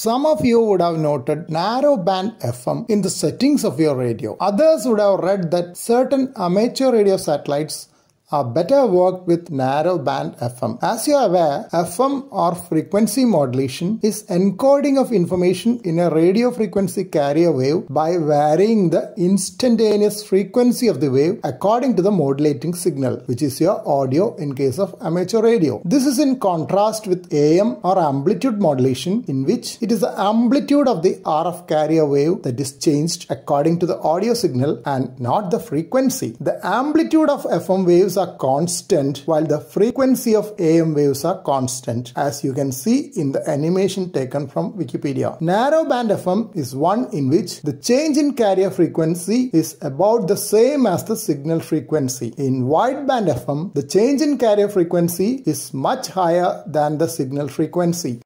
Some of you would have noted narrowband FM in the settings of your radio. Others would have read that certain amateur radio satellites are better worked with narrowband FM. As you are aware, FM or frequency modulation is encoding of information in a radio frequency carrier wave by varying the instantaneous frequency of the wave according to the modulating signal, which is your audio in case of amateur radio. This is in contrast with AM or amplitude modulation, in which it is the amplitude of the RF carrier wave that is changed according to the audio signal and not the frequency. The amplitude of FM waves are constant while the frequency of AM waves are constant as you can see in the animation taken from Wikipedia. Narrowband FM is one in which the change in carrier frequency is about the same as the signal frequency. In wideband FM, the change in carrier frequency is much higher than the signal frequency.